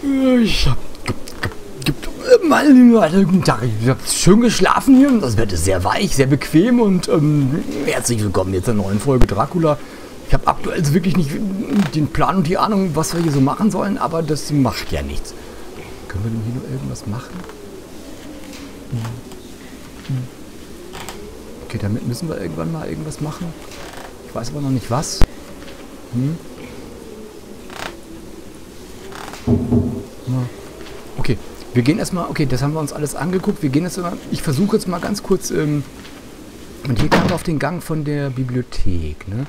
Ich hab guten Tag. Ich habe schön geschlafen hier. Das Bett ist sehr weich, sehr bequem und ähm, herzlich willkommen jetzt einer neuen Folge Dracula. Ich habe aktuell wirklich nicht den Plan und die Ahnung, was wir hier so machen sollen, aber das macht ja nichts. Können wir denn hier noch irgendwas machen? Okay, damit müssen wir irgendwann mal irgendwas machen. Ich weiß aber noch nicht was. Hm? Wir gehen erstmal, okay, das haben wir uns alles angeguckt. Wir gehen jetzt mal, ich versuche jetzt mal ganz kurz, ähm, und hier kamen wir auf den Gang von der Bibliothek, ne?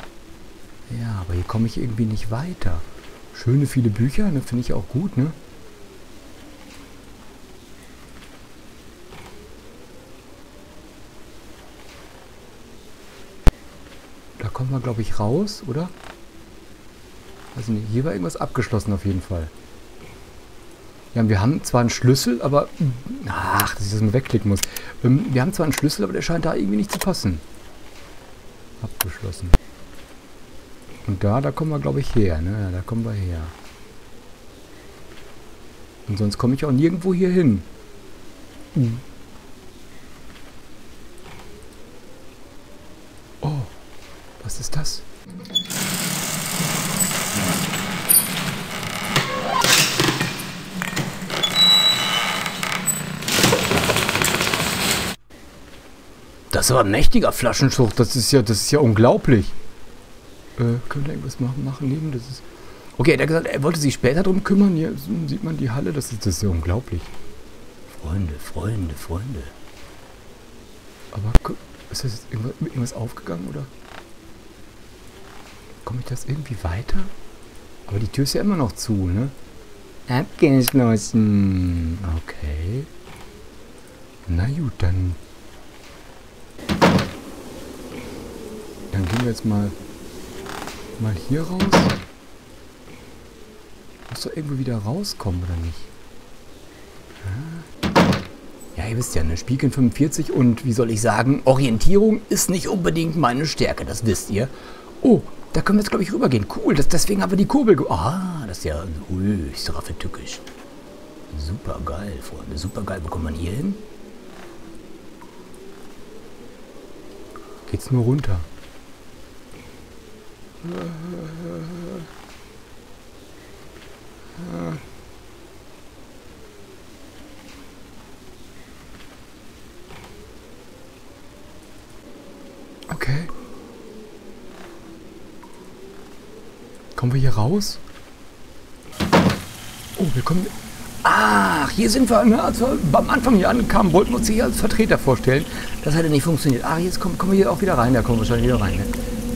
Ja, aber hier komme ich irgendwie nicht weiter. Schöne viele Bücher, ne? Finde ich auch gut, ne? Da kommen wir, glaube ich, raus, oder? Also hier war irgendwas abgeschlossen auf jeden Fall. Ja, wir haben zwar einen Schlüssel, aber... Ach, dass ich das mal wegklicken muss. Ähm, wir haben zwar einen Schlüssel, aber der scheint da irgendwie nicht zu passen. Abgeschlossen. Und da, da kommen wir, glaube ich, her. Ne? Da kommen wir her. Und sonst komme ich auch nirgendwo hier hin. Mhm. Oh, was ist das? Das ist aber ein mächtiger Flaschenschuch. Das ist ja, das ist ja unglaublich. Äh, können wir irgendwas machen, machen neben? Das ist. Okay, er hat gesagt, er wollte sich später drum kümmern. Hier sieht man die Halle. Das ist, das ist ja unglaublich. Freunde, Freunde, Freunde. Aber ist das jetzt irgendwas, irgendwas aufgegangen oder? Komme ich das irgendwie weiter? Aber die Tür ist ja immer noch zu, ne? Abgeschlossen. Okay. Na gut, dann Dann gehen wir jetzt mal, mal hier raus. Muss doch irgendwo wieder rauskommen, oder nicht? Ja, ihr wisst ja, ne? Spielkind 45 und wie soll ich sagen, Orientierung ist nicht unbedingt meine Stärke, das wisst ihr. Oh, da können wir jetzt, glaube ich, rübergehen. Cool, das, deswegen haben wir die Kurbel... Ah, das ist ja höchst raffetückisch. Super geil, Freunde, super geil. Wo kommt man hier hin? Geht's nur runter. Okay. Kommen wir hier raus? Oh, wir kommen... Ach, hier sind wir. Ne? Also beim Anfang hier ankamen, wollten wir uns hier als Vertreter vorstellen. Das hätte nicht funktioniert. Ah, jetzt kommen, kommen wir hier auch wieder rein. Da kommen wir wahrscheinlich wieder rein. Ne?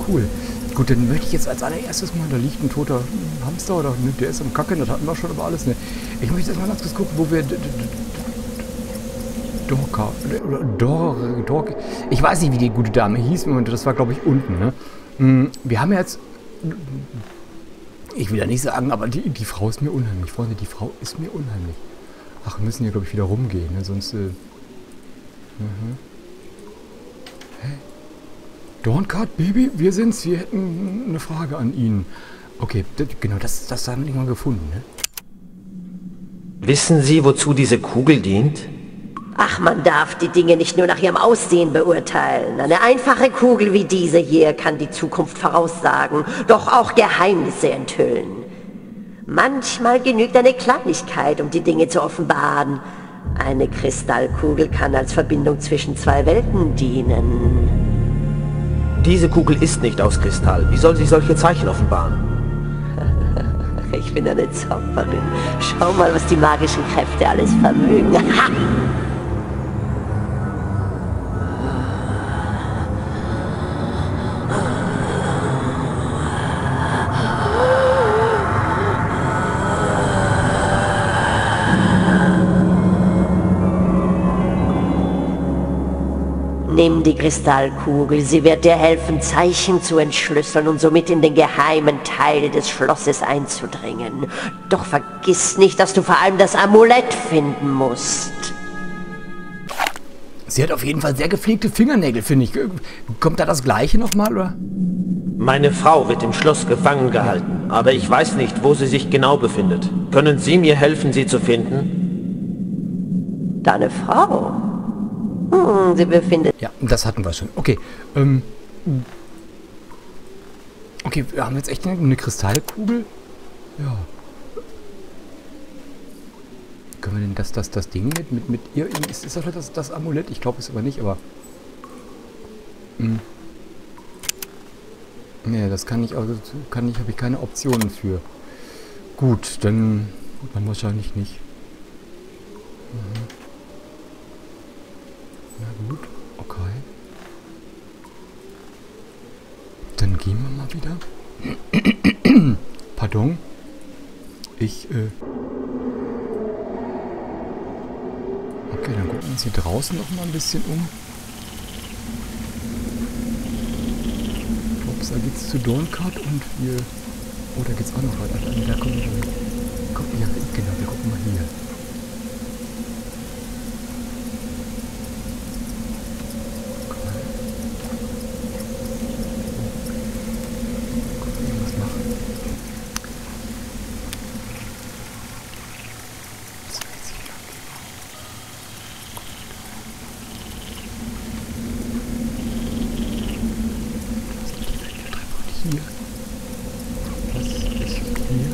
Cool. Gut, dann möchte ich jetzt als allererstes mal, da liegt ein toter Hamster oder ne, der ist am Kacken, das hatten wir schon aber alles. Ne? Ich möchte jetzt mal ganz kurz gucken, wo wir Dorka oder Dor, Dor, ich weiß nicht, wie die gute Dame hieß, und das war glaube ich unten. Ne? Hm, wir haben jetzt, ich will ja nicht sagen, aber die, die Frau ist mir unheimlich, Freunde, die Frau ist mir unheimlich. Ach, wir müssen hier glaube ich wieder rumgehen, ne? sonst. Äh, mhm. Hä? Dorncard, Baby, wir sind's. Wir hätten eine Frage an ihn. Okay, genau, das, das haben wir nicht mal gefunden, ne? Wissen Sie, wozu diese Kugel dient? Ach, man darf die Dinge nicht nur nach ihrem Aussehen beurteilen. Eine einfache Kugel wie diese hier kann die Zukunft voraussagen, doch auch Geheimnisse enthüllen. Manchmal genügt eine Kleinigkeit, um die Dinge zu offenbaren. Eine Kristallkugel kann als Verbindung zwischen zwei Welten dienen. Diese Kugel ist nicht aus Kristall. Wie soll sie solche Zeichen offenbaren? Ich bin eine Zauberin. Schau mal, was die magischen Kräfte alles vermögen. Nimm die Kristallkugel, sie wird dir helfen, Zeichen zu entschlüsseln und somit in den geheimen Teil des Schlosses einzudringen. Doch vergiss nicht, dass du vor allem das Amulett finden musst. Sie hat auf jeden Fall sehr gepflegte Fingernägel, finde ich. Kommt da das gleiche nochmal, oder? Meine Frau wird im Schloss gefangen gehalten, aber ich weiß nicht, wo sie sich genau befindet. Können Sie mir helfen, sie zu finden? Deine Frau? Hm, sie befindet... Ja, das hatten wir schon. Okay, ähm... Okay, wir haben jetzt echt eine, Kristallkugel. Ja. Können wir denn das, das, das Ding mit, mit, mit ihr... Ist, ist das das, Amulett? Ich glaube es aber nicht, aber... Hm. Nee, das kann ich, also kann ich, habe ich keine Optionen für. Gut, dann, dann wahrscheinlich nicht. Mhm. Na gut, okay. Dann gehen wir mal wieder. Pardon. Ich, äh... Okay, dann gucken wir uns hier draußen noch mal ein bisschen um. Ups, da geht's zu Dorncard und wir... Oh, da geht's auch noch weiter. Da kommen wir... Guck, ja, genau, wir gucken mal hier. hier? Was ist hier?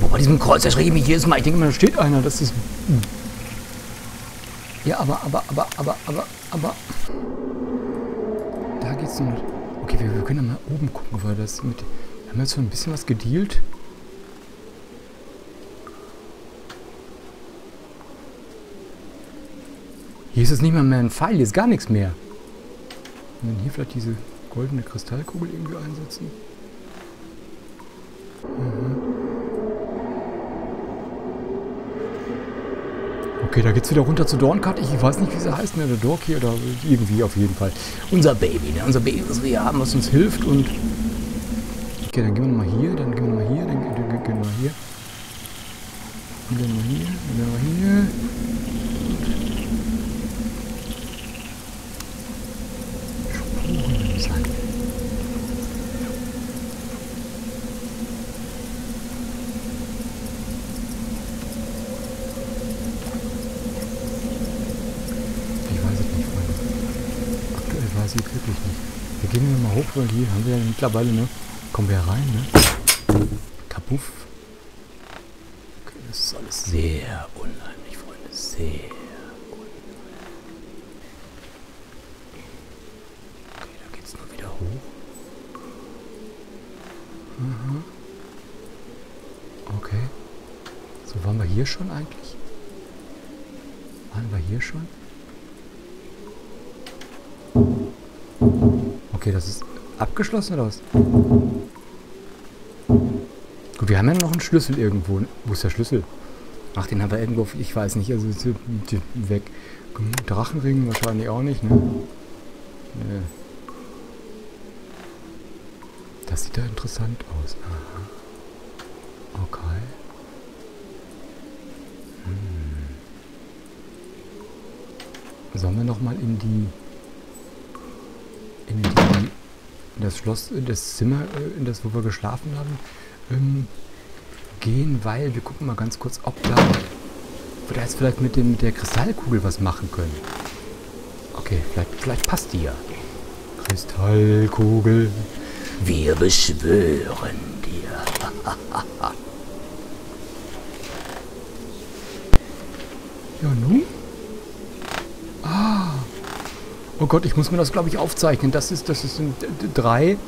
Boah, bei diesem Kreuz erschrecke ich mich jedes Mal. Ich denke mal, da steht einer. Das ist... Hm. Ja, aber, aber, aber, aber, aber, aber... Da geht's noch... Okay, wir, wir können ja mal oben gucken, weil das mit... Wir haben jetzt schon ein bisschen was gedealt. Hier ist es nicht mal mehr ein Pfeil, hier ist gar nichts mehr. Und dann hier vielleicht diese goldene Kristallkugel irgendwie einsetzen. Okay, da geht's wieder runter zu Dorncut. Ich weiß nicht, wie sie heißt, ne? Der Dorky oder irgendwie auf jeden Fall. Unser Baby, ne? Unser Baby, was wir hier haben, was uns hilft und... Okay, dann gehen wir nochmal hier, dann gehen wir nochmal hier, dann, gehen wir hier. Dann nochmal hier, dann nochmal hier. weiß ich wirklich nicht. Wir hier mal hier haben wir ja mittlerweile, ne? Kommen wir rein, ne? Kapuff. Okay, das ist alles sehr unheimlich, Freunde. Sehr unheimlich. Okay, da geht's nur wieder hoch. Mhm. Okay. So, waren wir hier schon eigentlich? Waren wir hier schon? Okay, das ist abgeschlossen oder was? Gut, wir haben ja noch einen Schlüssel irgendwo. Wo ist der Schlüssel? Ach, den haben wir irgendwo, ich weiß nicht, also weg. Drachenring wahrscheinlich auch nicht, ne? Nee. Das sieht ja interessant aus. Aha. Okay. Hm. Sollen wir nochmal in die in, die, in das Schloss, in das Zimmer, äh, in das, wo wir geschlafen haben, ähm, gehen, weil wir gucken mal ganz kurz, ob da, wir jetzt vielleicht mit, dem, mit der Kristallkugel was machen können. Okay, vielleicht, vielleicht passt die ja. Kristallkugel. Wir beschwören dir. ja, nun? Oh Gott, ich muss mir das, glaube ich, aufzeichnen. Das ist, das ist drei.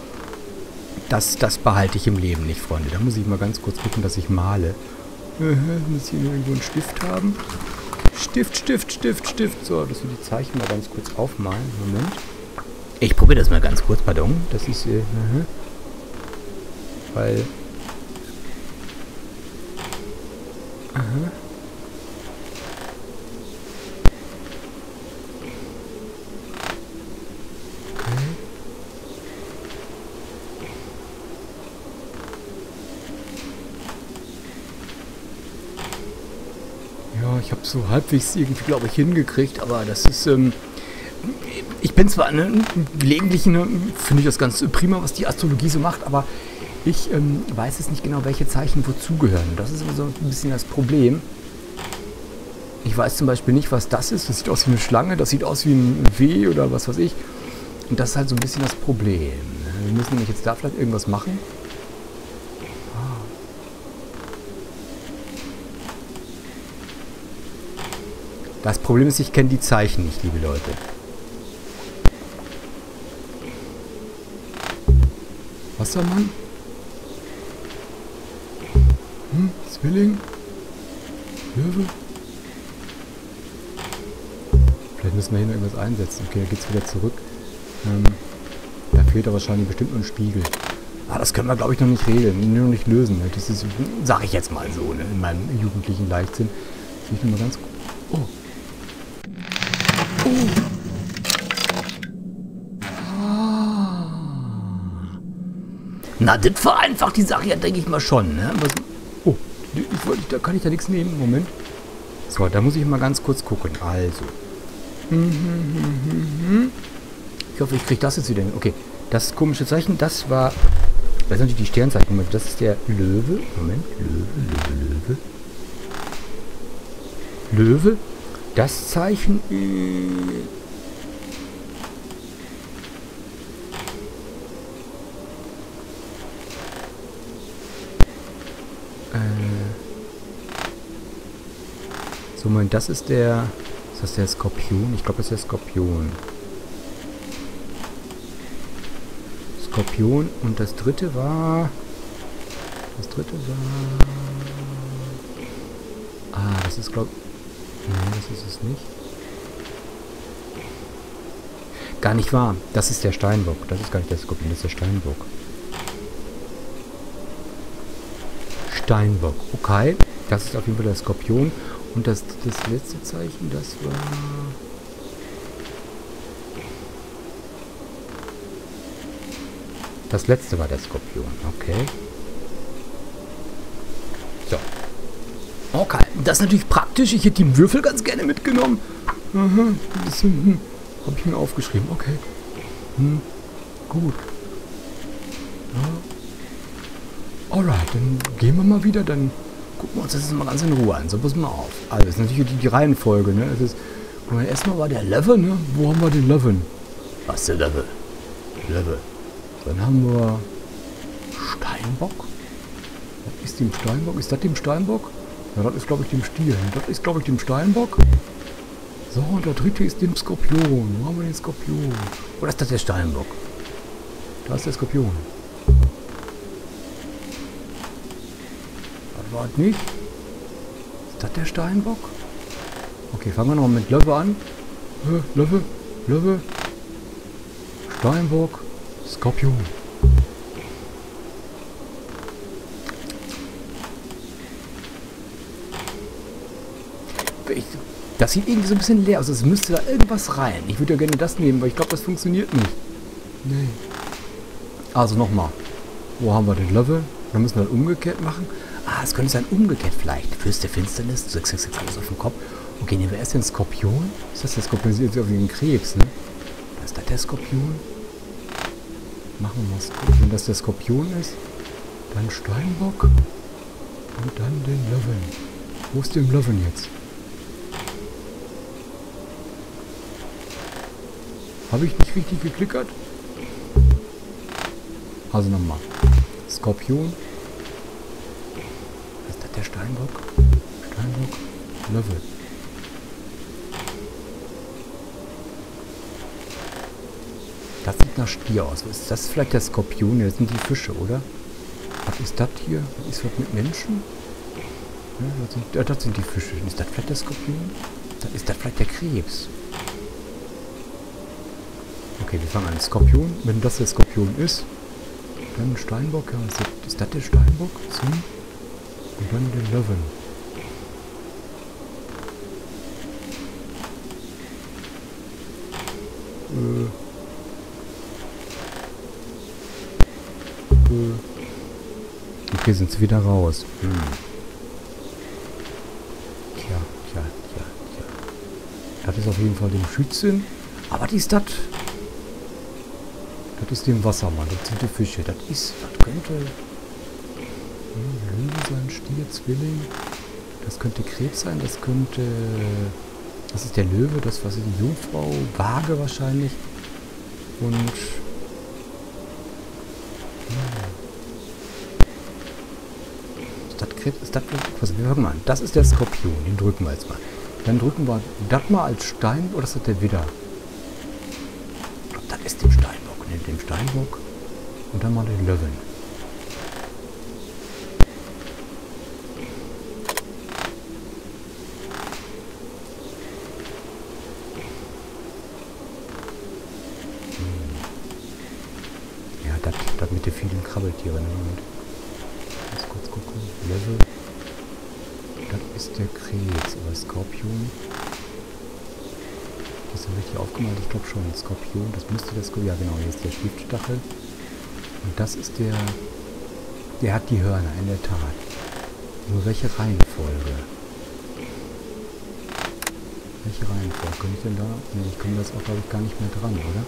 Das, das behalte ich im Leben nicht, Freunde. Da muss ich mal ganz kurz gucken, dass ich male. Äh, muss hier irgendwo einen Stift haben. Stift, Stift, Stift, Stift. So, dass wir die Zeichen mal ganz kurz aufmalen. Moment. Ich probiere das mal ganz kurz, pardon. Das ist, äh, weil... Aha. So halbwegs irgendwie, glaube ich, hingekriegt, aber das ist, ähm, ich bin zwar, ne, gelegentlich ne, finde ich das ganz prima, was die Astrologie so macht, aber ich ähm, weiß jetzt nicht genau, welche Zeichen wozugehören. Das ist immer so ein bisschen das Problem. Ich weiß zum Beispiel nicht, was das ist. Das sieht aus wie eine Schlange, das sieht aus wie ein W oder was weiß ich. Und das ist halt so ein bisschen das Problem. Ne? Wir müssen nämlich jetzt da vielleicht irgendwas machen. Das Problem ist, ich kenne die Zeichen nicht, liebe Leute. Wassermann? Hm, Zwilling? Löwe? Vielleicht müssen wir hier noch irgendwas einsetzen. Okay, da geht's wieder zurück. Ähm, da fehlt aber wahrscheinlich bestimmt nur ein Spiegel. Ah, das können wir, glaube ich, noch nicht regeln, noch nicht lösen. Das ist, sag ich jetzt mal so, ne? in meinem jugendlichen Leichtsinn. Ich mal ganz... Oh, Na, das vereinfacht die Sache ja, denke ich mal schon. Ne? Was, oh, da kann ich ja nichts nehmen. Moment. So, da muss ich mal ganz kurz gucken. Also. Ich hoffe, ich kriege das jetzt wieder hin. Okay, das komische Zeichen, das war... Das sind natürlich die Sternzeichen. Das ist der Löwe. Moment, Löwe, Löwe, Löwe. Löwe. Das Zeichen ist... So, Moment, das ist der... Ist das der Skorpion? Ich glaube, das ist der Skorpion. Skorpion. Und das dritte war... Das dritte war... Ah, das ist, glaube Nein, das ist es nicht. Gar nicht wahr. Das ist der Steinbock. Das ist gar nicht der Skorpion, das ist der Steinbock. Steinbock. Okay. Das ist auf jeden Fall der Skorpion. Und das, das letzte Zeichen, das war... Das letzte war der Skorpion, okay. So. Okay, das ist natürlich praktisch. Ich hätte die Würfel ganz gerne mitgenommen. Aha, das hm, habe ich mir aufgeschrieben. Okay. Hm, gut. Ja. Alright, dann gehen wir mal wieder. Dann gucken wir uns das mal ganz in Ruhe an. So, pass mal auf. Also, das ist natürlich die, die Reihenfolge, ne? Es ist, guck mal, erstmal war der Level, ne? Wo haben wir den Level? Was ist der Level? Level. Dann haben wir Steinbock. Was ist dem Steinbock? Ist das dem Steinbock? Ja, das ist, glaube ich, dem Stier. Das ist, glaube ich, dem Steinbock. So, und der dritte ist dem Skorpion. Wo haben wir den Skorpion? Oder ist das der Steinbock? Da ist der Skorpion. war es nicht. Ist das der Steinbock? Okay, fangen wir nochmal mit Löwe an. Löwe, Löwe, Steinbock, Skorpion. Ich, das sieht irgendwie so ein bisschen leer aus. Es müsste da irgendwas rein. Ich würde ja gerne das nehmen, weil ich glaube, das funktioniert nicht. Nee. Also nochmal. Wo haben wir den Level? Dann müssen wir das umgekehrt machen. Ah, es könnte sein umgekehrt vielleicht. Fürst der Finsternis, 666 alles auf dem Kopf. Okay, nehmen wir erst den Skorpion. Ist das der Skorpion? Sieht auf wie ein Krebs, ne? ist das der Skorpion. Machen wir mal Skorpion. Wenn das der Skorpion ist, dann Steinbock und dann den Löwen. Wo ist der Löwen jetzt? Habe ich nicht richtig geklickert? Also nochmal. Skorpion, der Steinbock? Steinbock? Löwe. Das sieht nach Stier aus. Ist das vielleicht der Skorpion? Das sind die Fische, oder? Was ist das hier? Was ist das mit Menschen? Ja, das, sind, das sind die Fische. Ist das vielleicht der Skorpion? Ist das vielleicht der Krebs? Okay, wir fangen an. Skorpion. Wenn das der Skorpion ist, dann Steinbock. Ja, ist, das, ist das der Steinbock? Zum und dann den Löwen. Äh. Äh. Okay, sind sie wieder raus. Hm. Tja, tja, tja. ist auf jeden Fall dem Schützen. Aber die ist das. Das ist dem Wassermann. Das sind die Fische. Das ist. Das könnte. Hm, Löwe sein, Stier, Zwilling. Das könnte Krebs sein. Das könnte. Das ist der Löwe. Das was ist die Jungfrau. Waage wahrscheinlich. Und. Ist das Krebs? Ist das was? Wir hören mal. Das ist der Skorpion. Den drücken wir jetzt mal. Dann drücken wir das mal als Stein. Oder ist das der Widder? Ich glaube, das ist dem Neben dem Steinbock. Und dann mal den Löwen. Ja, das, mit den vielen Krabbeltieren. Das ist richtig aufgemalt, ich glaube schon. Skorpion, das müsste der Skorpion. Ja genau, hier ist der Stiftstachel. Und das ist der. Der hat die Hörner, in der Tat. Nur welche Reihenfolge? Welche Reihenfolge? Könnte ich denn da? Ne, ich komme das auch, glaube ich, gar nicht mehr dran, oder?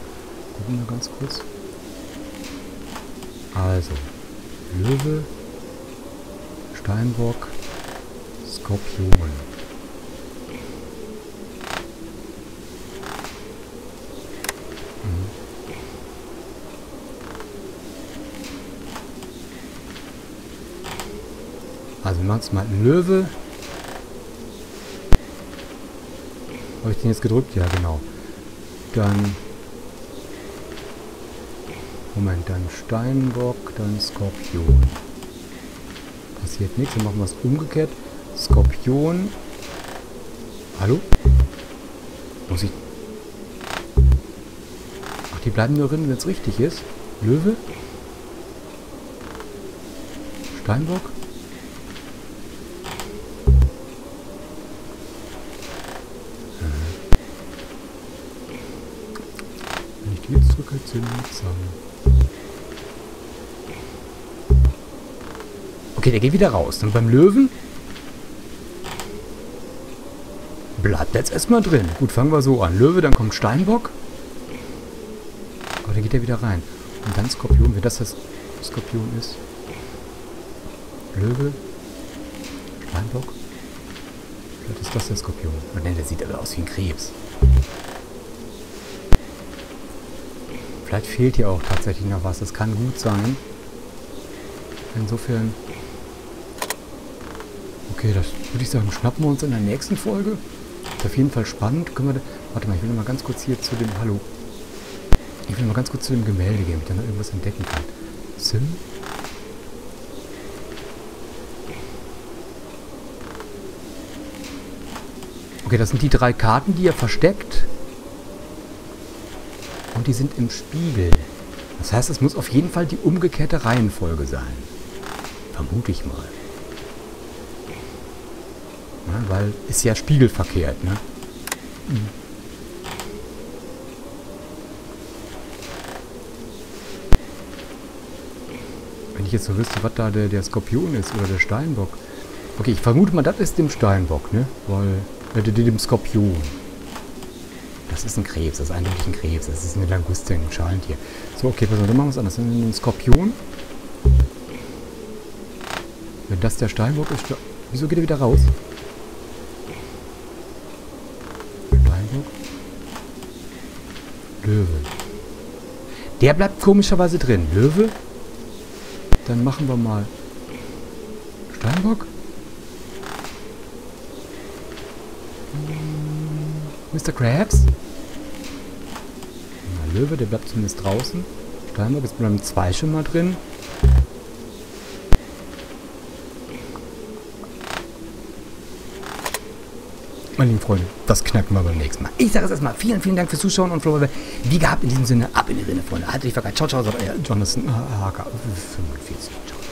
Gucken wir ganz kurz. Also, Löwe, Steinbock, Skorpion. Also wir machen es mal Löwe. Habe ich den jetzt gedrückt? Ja, genau. Dann Moment, dann Steinbock, dann Skorpion. Passiert nichts, dann machen wir es umgekehrt. Skorpion. Hallo? Muss ich... Ach, die bleiben nur drin, wenn es richtig ist. Löwe? Steinbock? Wenn ich die jetzt drücke, zünden zusammen. Okay, der geht wieder raus. Dann beim Löwen bleibt jetzt erstmal drin. Gut, fangen wir so an. Löwe, dann kommt Steinbock. Aber dann geht er wieder rein. Und dann Skorpion, wenn das das Skorpion ist. Löwe. Steinbock. Vielleicht ist das der Skorpion. Oh, ne, der sieht aber aus wie ein Krebs. Vielleicht fehlt hier auch tatsächlich noch was. Das kann gut sein. Insofern... Okay, das würde ich sagen, schnappen wir uns in der nächsten Folge. Ist auf jeden Fall spannend. Können wir... Warte mal, ich will noch mal ganz kurz hier zu dem... Hallo. Ich will mal ganz kurz zu dem Gemälde gehen, damit ich dann noch irgendwas entdecken kann. Sim? Okay, das sind die drei Karten, die er versteckt. Und die sind im Spiegel. Das heißt, es muss auf jeden Fall die umgekehrte Reihenfolge sein. Vermute ich mal. Ja, weil ist ja spiegelverkehrt, ne? Wenn ich jetzt so wüsste, was da der, der Skorpion ist oder der Steinbock. Okay, ich vermute mal, das ist dem Steinbock, ne? Weil, äh, dem Skorpion. Das ist ein Krebs, das ist eindeutig ein Krebs. Das ist eine Langustin, ein Schalentier. So, okay, pass auf, dann machen wir es anders. Dann nehmen wir einen Skorpion. Wenn das der Steinbock ist... Wieso geht er wieder raus? Steinbock. Löwe. Der bleibt komischerweise drin. Löwe. Dann machen wir mal... Steinbock. Mr. Krabs? Na, Löwe, der bleibt zumindest draußen. Steinbock, jetzt bleiben zwei schon mal drin. Meine lieben Freunde, das knacken wir beim nächsten Mal. Ich sage es erstmal. Vielen, vielen Dank fürs Zuschauen und Florian, wie gehabt in diesem Sinne, ab in die Rinne, Freunde. Haltet die Vergangenheit. Ciao, ciao, sagt euer Jonathan Haka 45. Ciao.